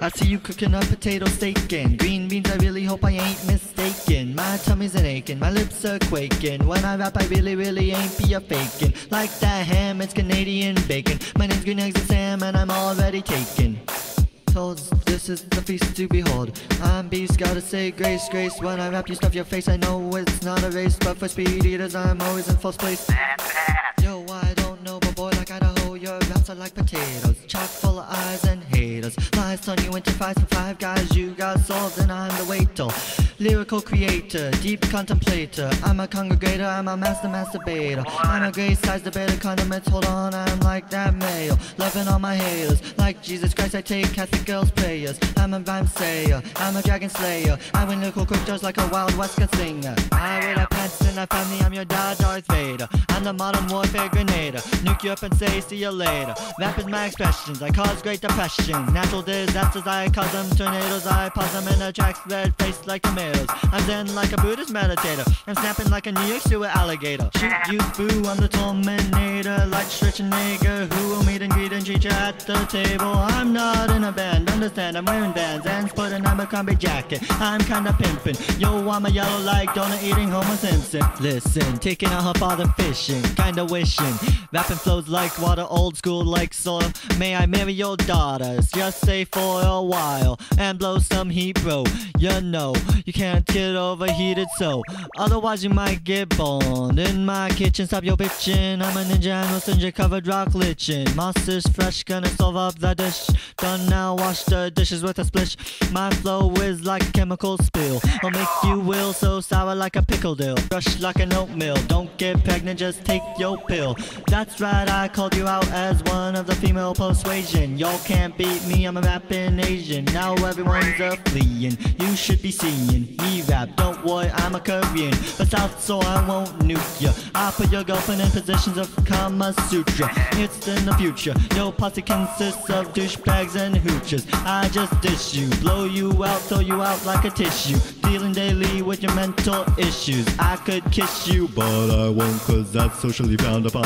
I see you cooking up potato steak and green beans. I really hope I ain't mistaken. My tummy's an aching, my lips are quaking. When I rap, I really, really ain't be a faking. Like that ham, it's Canadian bacon. My name's Green Eggs and Sam, and I'm already taken. Told this is the feast to behold. I'm beast, gotta say grace, grace. When I rap, you stuff your face. I know it's not a race, but for speed eaters, I'm always in first place. Yo, I don't know, but boy, like Idaho, your raps are like potatoes. Chock full of eyes and haters. Lies turn you fries for five guys. You got solved, and I'm the waiter. Lyrical creator, deep contemplator. I'm a congregator, I'm a master masturbator. I'm a great size debater, condiments, hold on, I'm like that male. Loving all my haters. Like Jesus Christ, I take Catholic girls' prayers. I'm a rhyme sayer, I'm a dragon slayer. I win lyrical just like a wild west singer. I wear the pants in a family, I'm your dad, Darth Vader. I'm the modern warfare grenader. Nuke you up and say, see you later. Rap is my expressions, I cause great depression. Natural disasters, I cause them. Tornadoes, I pause them in a tracks, red face like tomatoes. I'm zen like a Buddhist meditator. I'm snapping like a New York sewer alligator. Shoot you boo, I'm the tormentator. Like Schwarzenegger, who will meet and greet and treat you at the table. I'm not in a band, understand, I'm wearing bands and put an Abercrombie jacket. I'm kinda pimpin'. Yo, I'm a yellow like donut eating Homer Simpson. Listen, taking out her father fishing, kinda wishing. Rapping flows like water, old school like soil. May I marry your daughters? Just say for a while and blow some heat, bro. You know, you can't get overheated, so otherwise you might get burned. In my kitchen, stop your bitching. I'm a ninja and will send you covered rock lichen. Monsters fresh, gonna solve up the dish. Done now, wash the dishes with a splish. My flow is like a chemical spill. I'll make you will so sour like a pickle dill. Rush like an oatmeal. Don't get pregnant, just take your pill. That's right, I called you out as one of the female persuasion. Y'all can't beat me, I'm a rapping Asian. Now everyone's a fleeing. You should be seeing me rap. Don't worry, I'm a Korean. But South, so I won't nuke ya. I put your girlfriend in positions of Kama Sutra. It's in the future. Your posse consists of douchebags and hoochers. I just dish you, blow you out, throw you out like a tissue. Dealing daily with your mental issues. I could kiss you, but I won't, cause that's socially frowned upon.